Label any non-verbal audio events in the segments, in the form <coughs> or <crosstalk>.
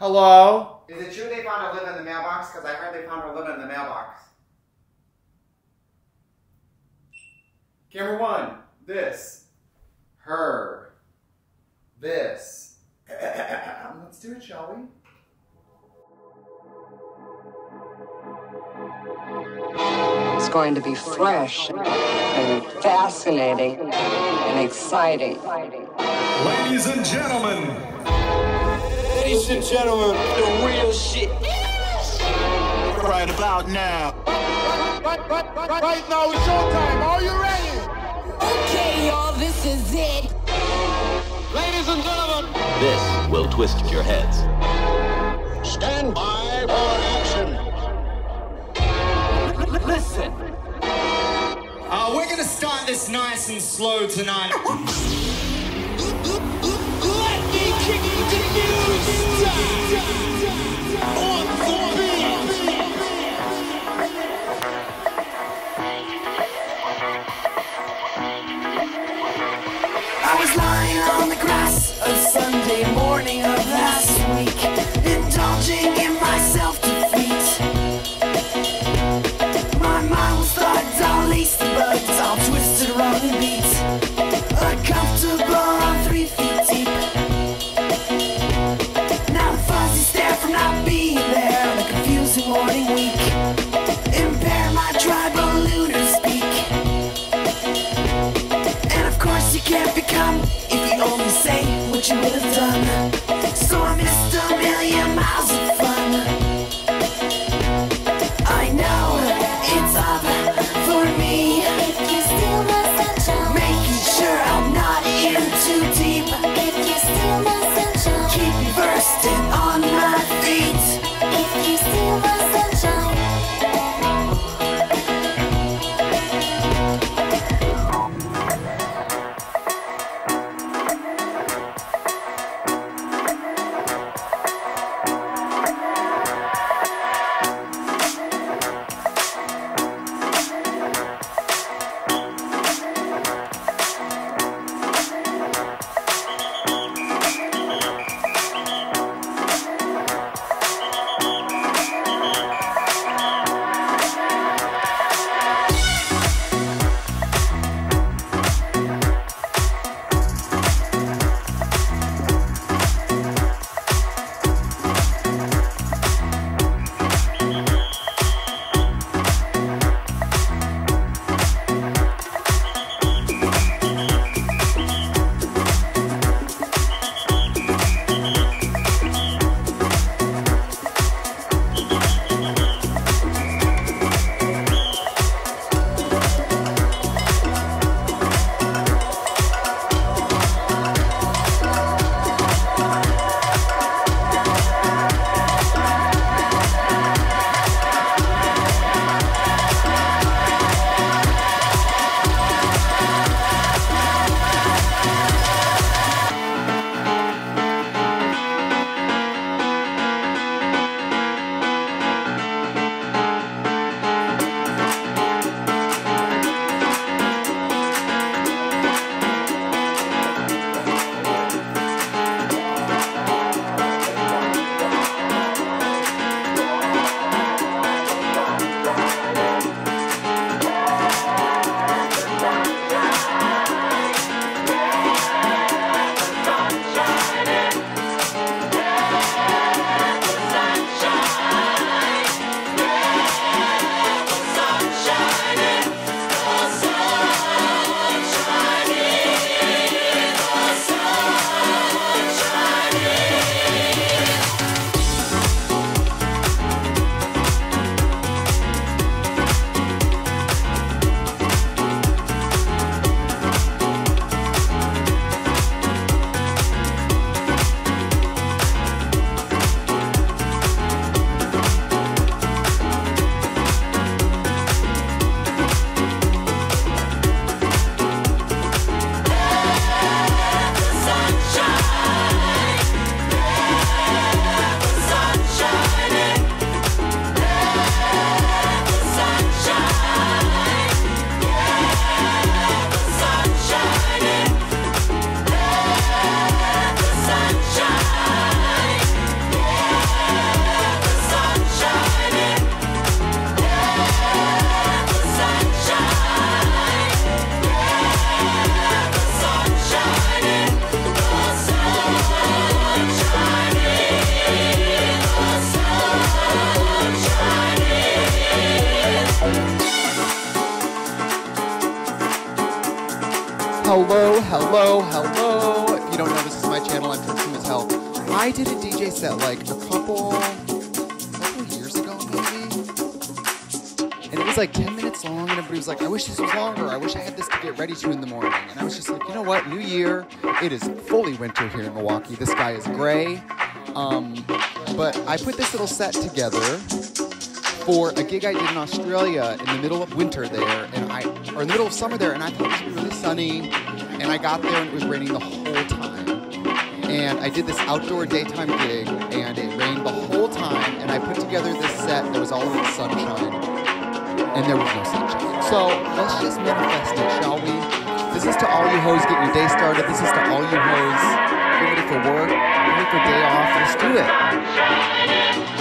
Hello? Is it true they found her living in the mailbox? Because I heard they found her living in the mailbox. Camera one, this. Her. This. <coughs> Let's do it, shall we? It's going to be fresh and fascinating and exciting. Ladies and gentlemen, Ladies and gentlemen, the real shit. Right about now. Right, right, right, right now it's showtime. Are you ready? Okay, y'all, this is it. Ladies and gentlemen, This will twist your heads. Stand by for action. Listen. Uh, we're gonna start this nice and slow tonight. <laughs> I was lying on the grass a Sunday morning of last week, indulging wish this was longer. I wish I had this to get ready to in the morning. And I was just like, you know what? New year. It is fully winter here in Milwaukee. The sky is gray. Um, but I put this little set together for a gig I did in Australia in the middle of winter there, and I or in the middle of summer there, and I thought it was gonna be really sunny, and I got there and it was raining the whole time. And I did this outdoor daytime gig, and it rained the whole time, and I put together this set that was all about sunshine, and there was no sunshine. So let's just manifest it, shall we? This is to all you hoes getting your day started. This is to all you hoes getting ready for work, getting ready for day off. Let's do it.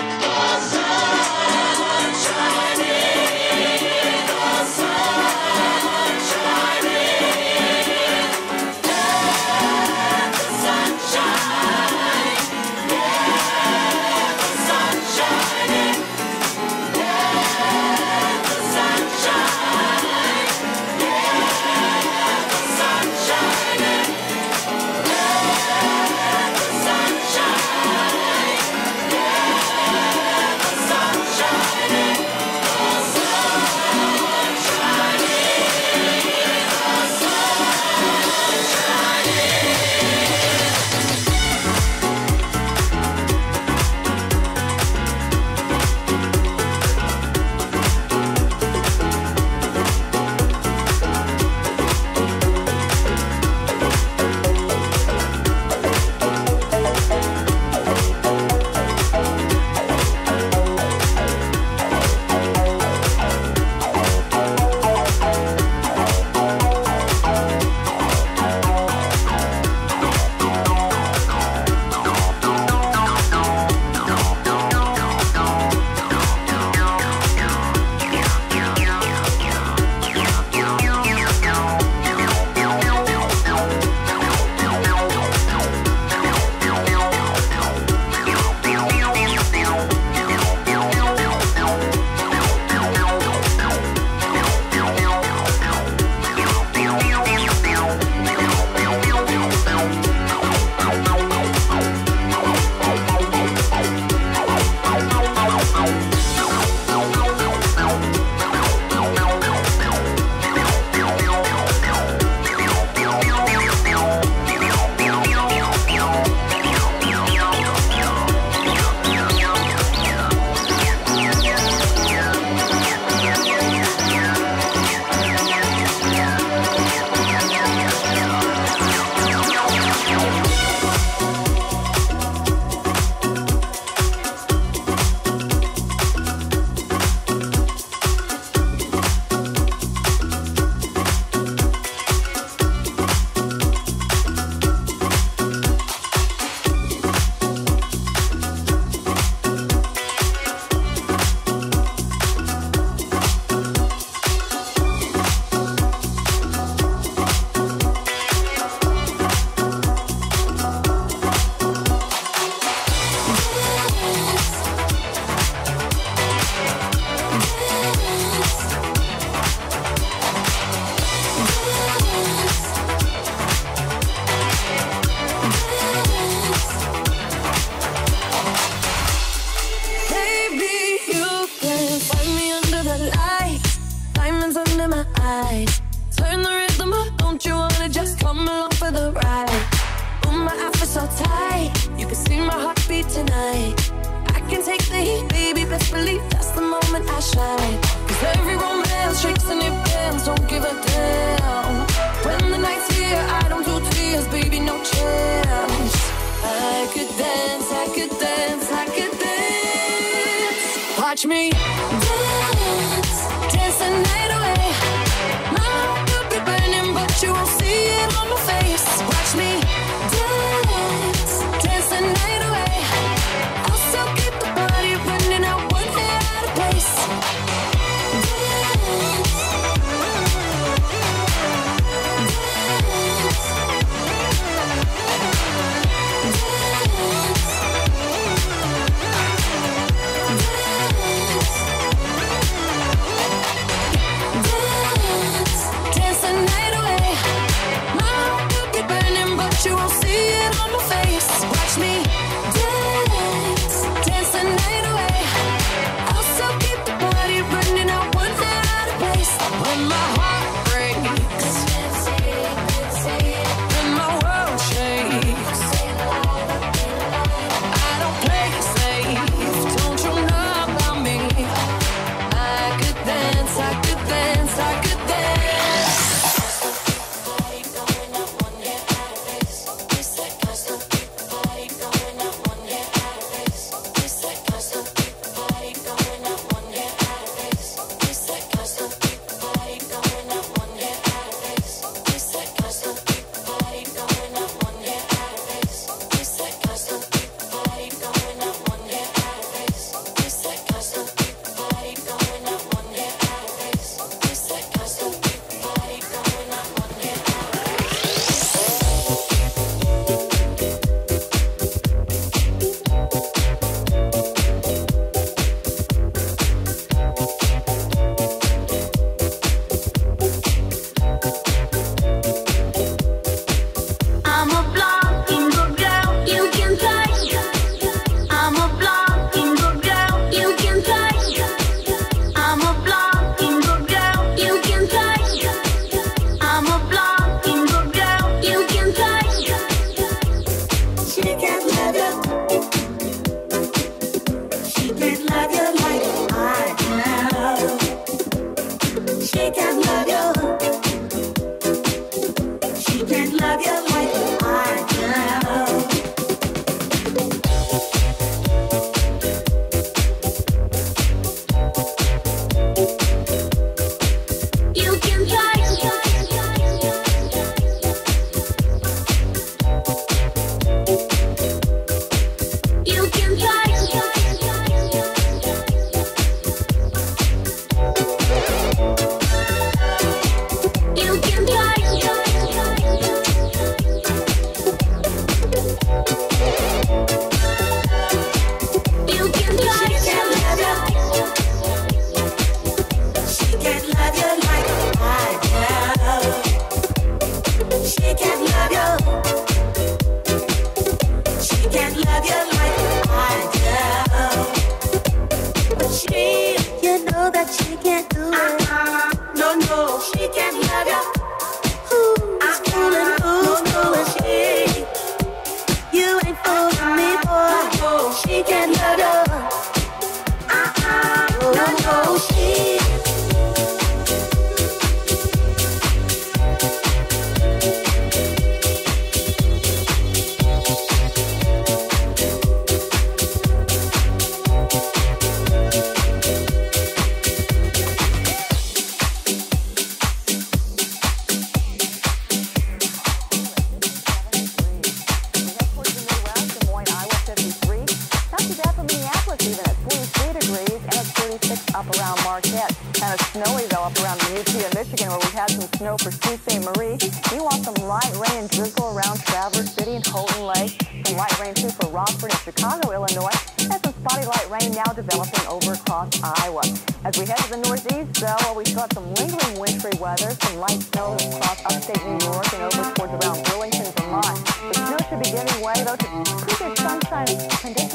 time.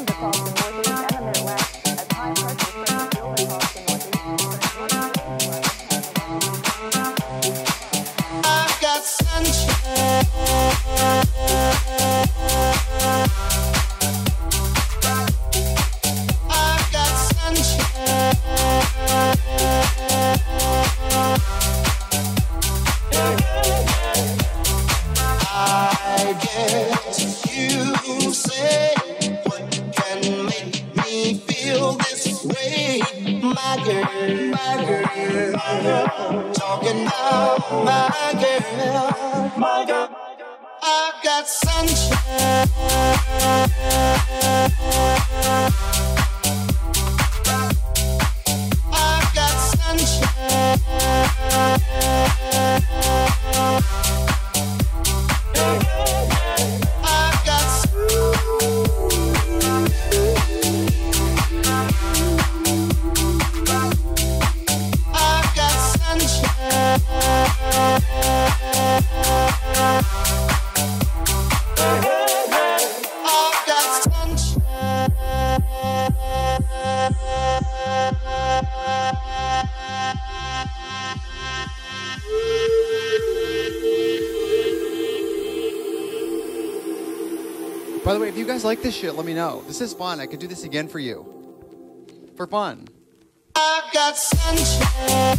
By the way, if you guys like this shit, let me know. This is fun. I could do this again for you. For fun. I've got sunshine.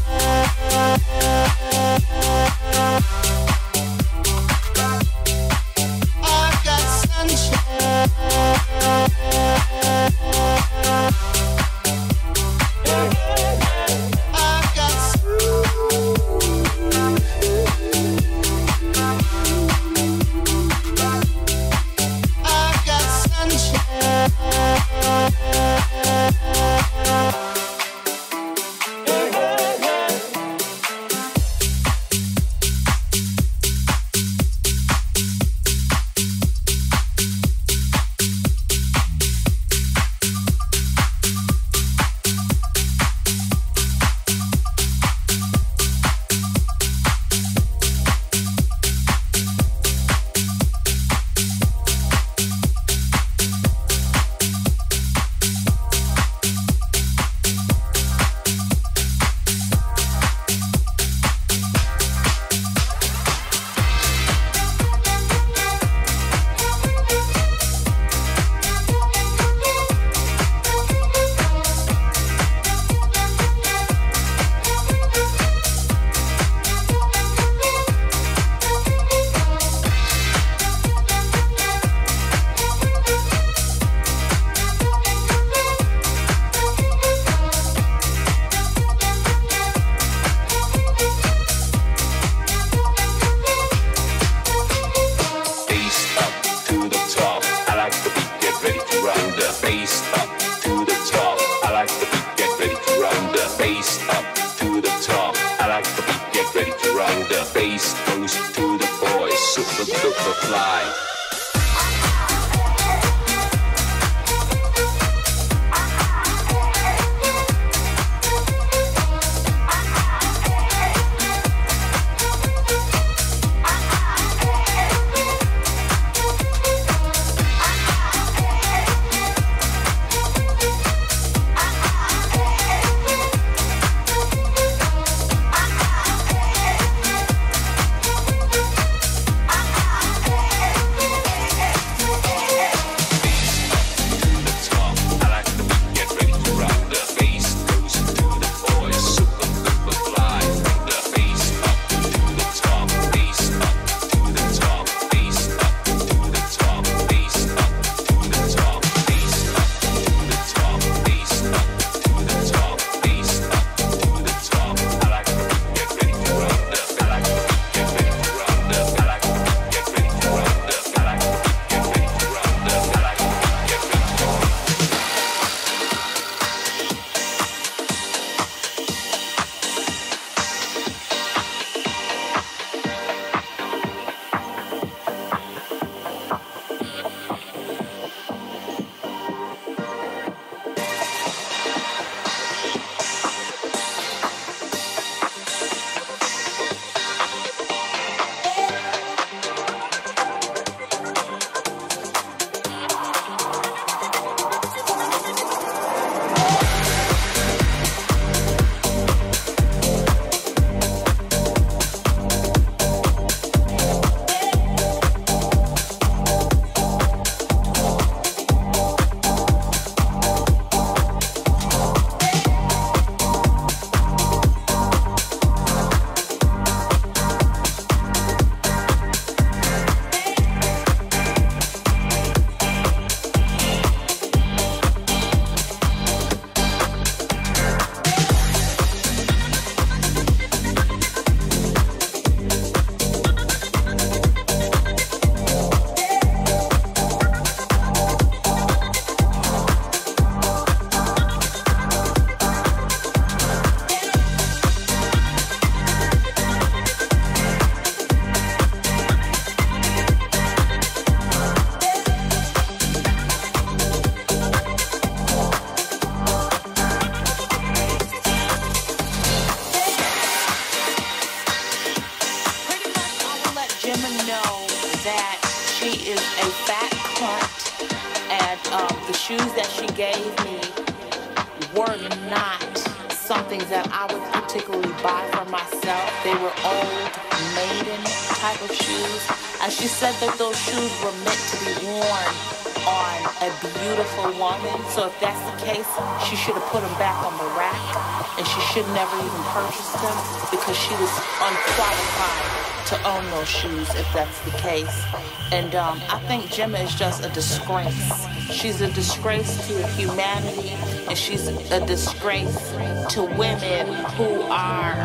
So if that's the case, she should have put them back on the rack and she should never even purchase them because she was unqualified to own those shoes if that's the case. And um, I think Gemma is just a disgrace. She's a disgrace to humanity and she's a disgrace to women who are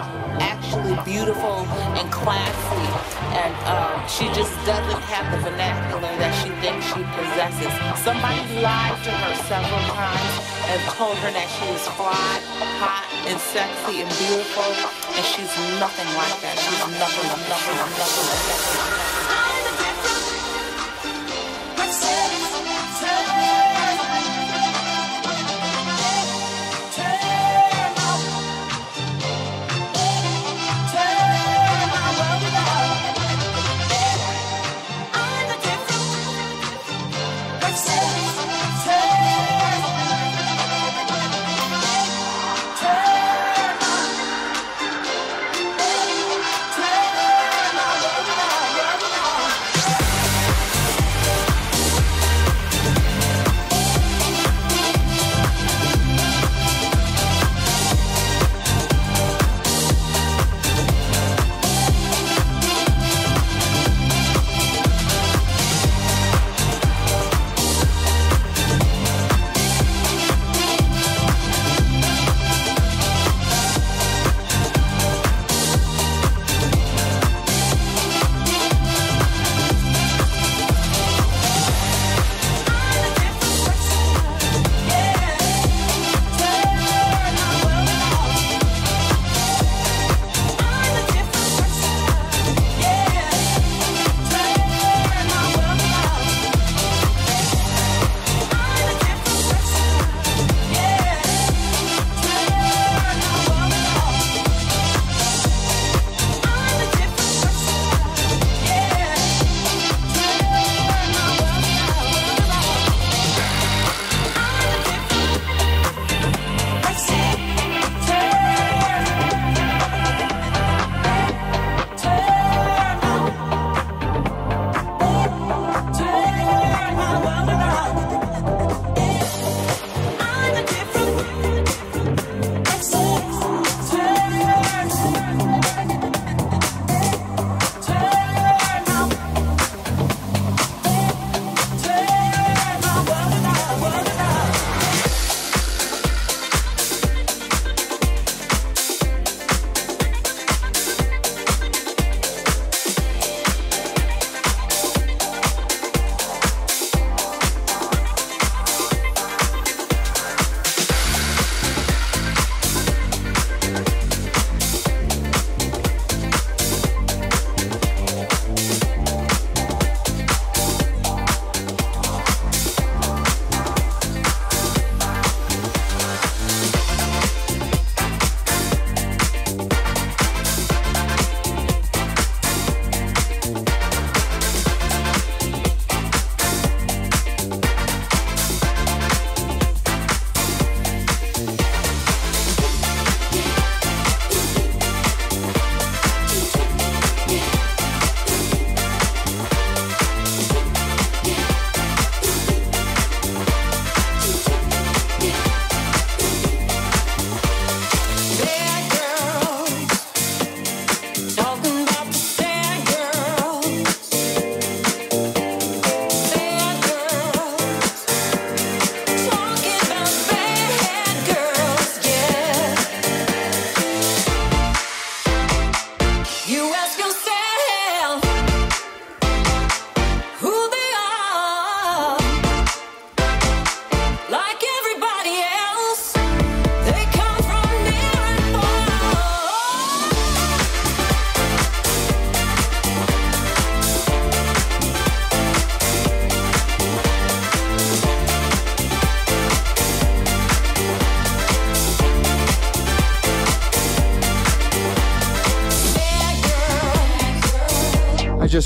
actually beautiful and classy. And uh, she just doesn't have the vernacular that she thinks she possesses. Somebody lied to her several times and told her that she was fly, hot, and sexy and beautiful. And she's nothing like that. She's nothing, nothing, nothing, nothing.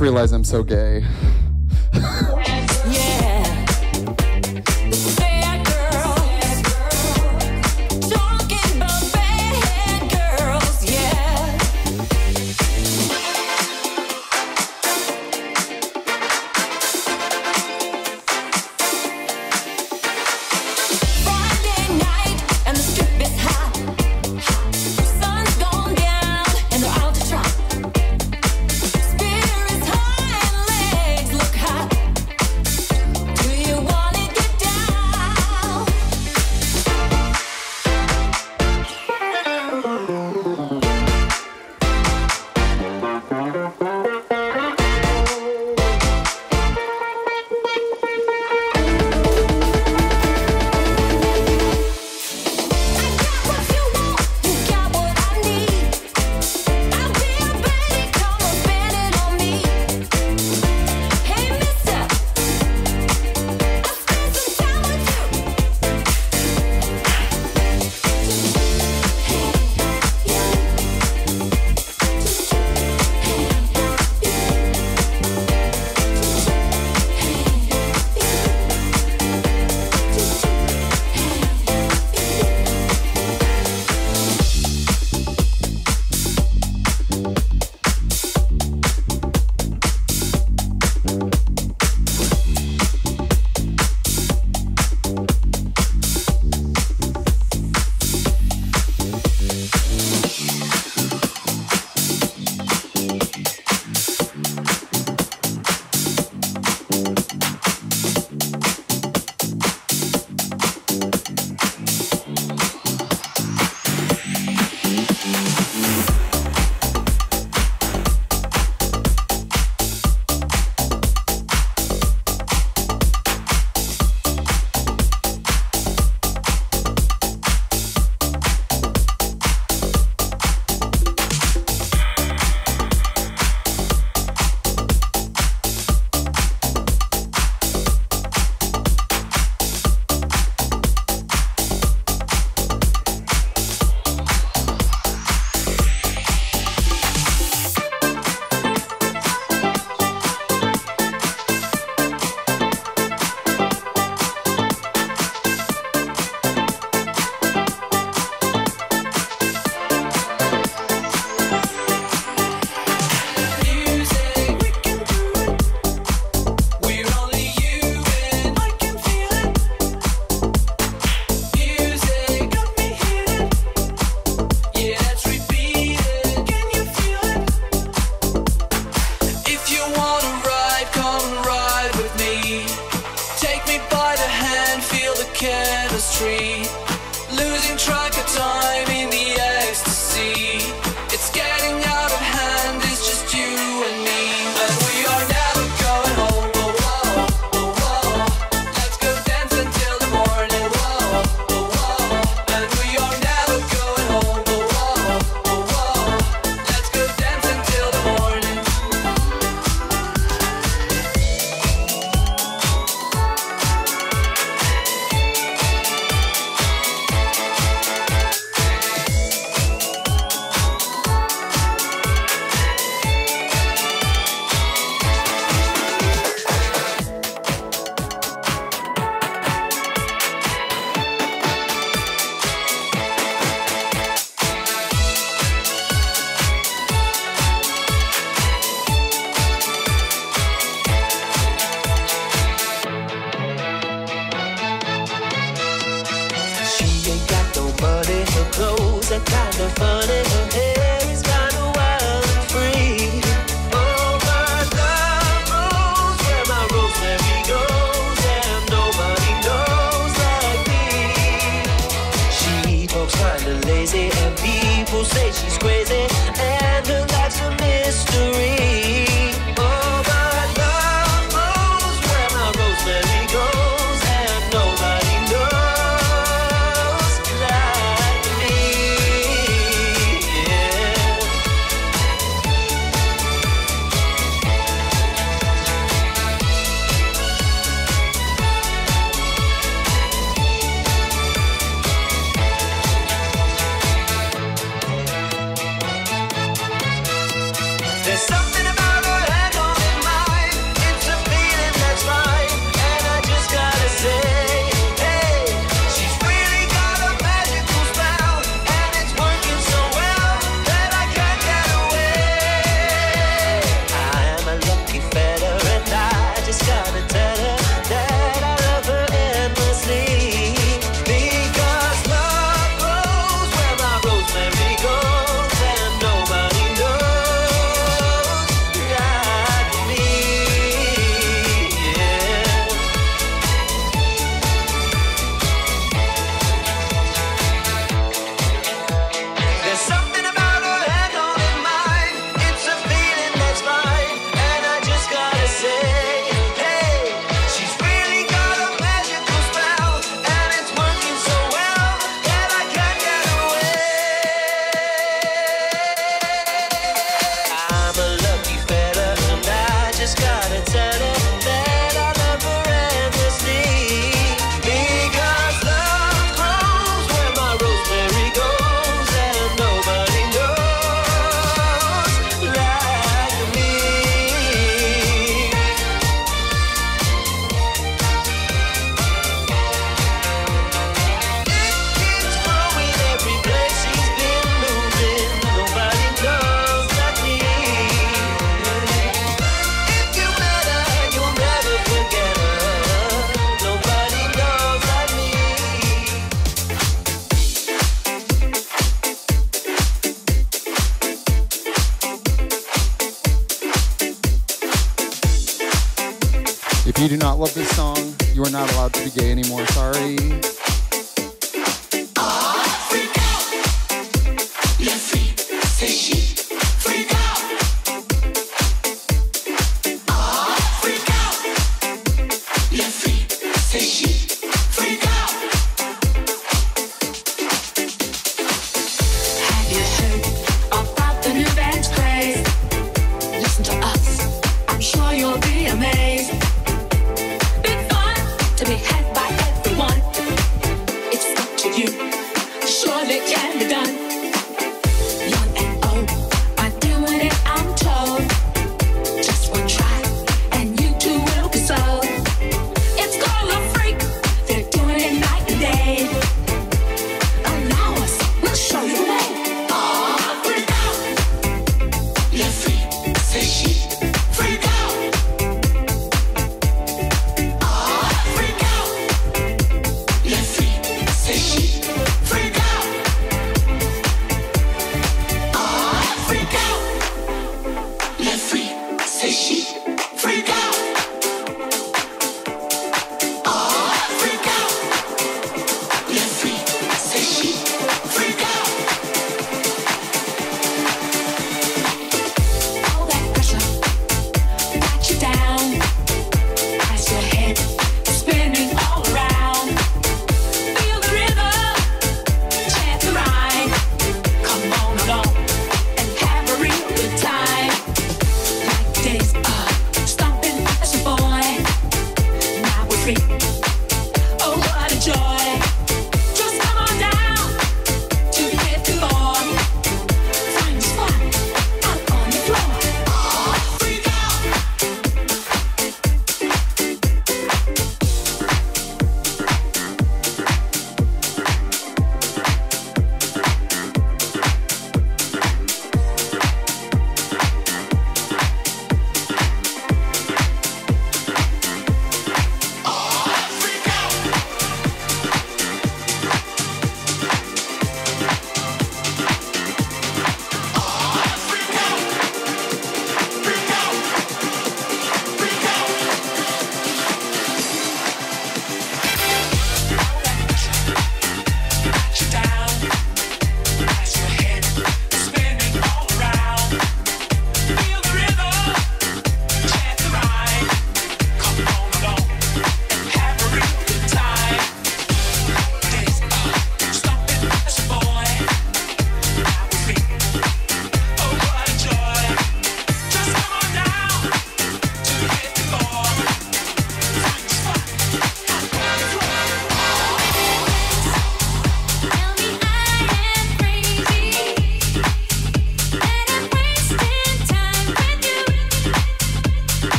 Just realized I'm so gay. tree.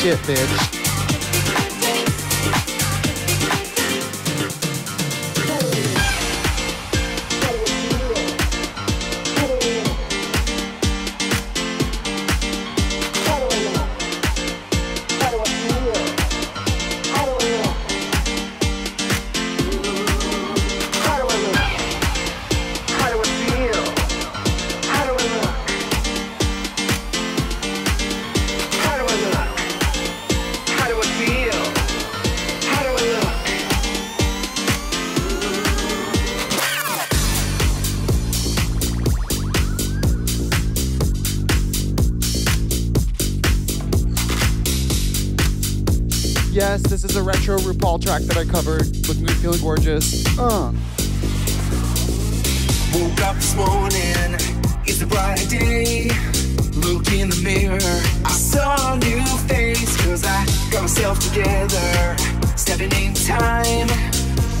Shit, bitch. Yes, this is a retro RuPaul track that I covered. Looking good, feeling gorgeous. Uh. Woke up this morning, it's a bright day. Look in the mirror, I saw a new face. Cause I got myself together. Stepping in time,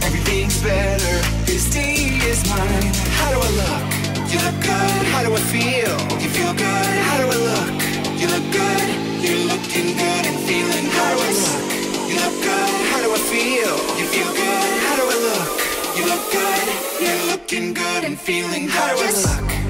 everything's better. This day is mine. How do I look? You look good. How do I feel? You feel good. How do I look? You look good. You're looking good and feeling good. How do I look? Look good. How do I feel? You feel good. How do I look? You look good. You're looking good and feeling good. How do I look?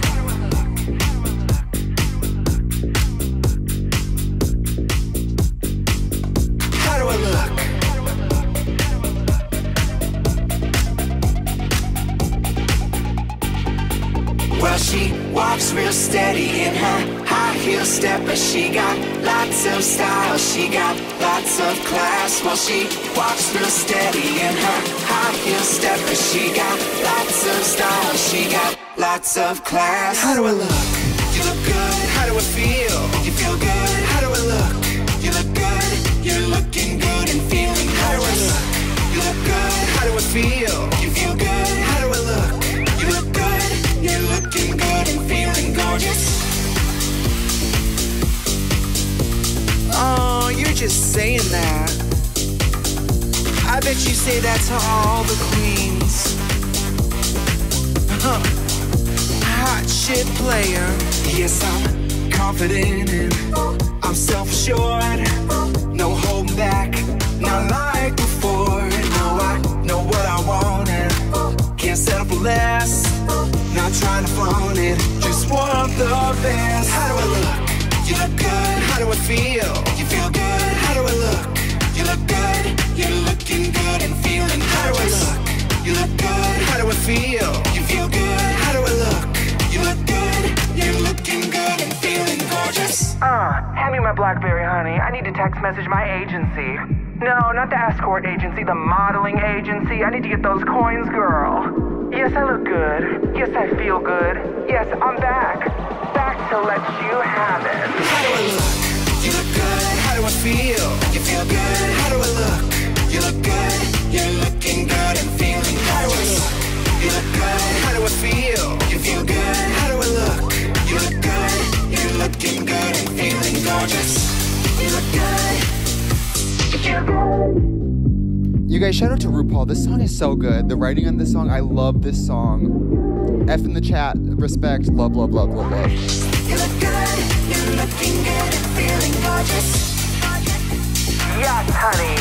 Real steady in her high heel step, but she got lots of style. She got lots of class. Well, she walks real steady in her high heel step, but she got lots of style. She got lots of class. How do I look? You look good. How do I feel? You feel good. How do I look? You look good. You're looking good and feeling. How do I look? You look good. How do I feel? You just saying that. I bet you say that to all the queens. Huh. Hot shit player. Yes, I'm confident and I'm self-assured. No holding back, not like before. No, I know what I want and can't settle for less. Not trying to flaunt it, just want the best. How do I look? You look good. How do I feel? You feel good. You look good. How do I feel? You feel good. How do I look? You look good. You're looking good and feeling gorgeous. Uh, hand me my Blackberry, honey. I need to text message my agency. No, not the escort agency, the modeling agency. I need to get those coins, girl. Yes, I look good. Yes, I feel good. Yes, I'm back. Back to let you have it. How do I look? You look good. How do I feel? You feel good. How do I look? You look good. You're looking good and feeling good. How do I look? You look good. How do I feel? You feel good. How do I look? You look good. You're looking good and feeling gorgeous. You look good. You feel good. You guys, shout out to RuPaul. This song is so good. The writing on this song, I love this song. F in the chat, respect, love, love, love, love, love. You look good. You're looking good and feeling gorgeous. Yes, honey.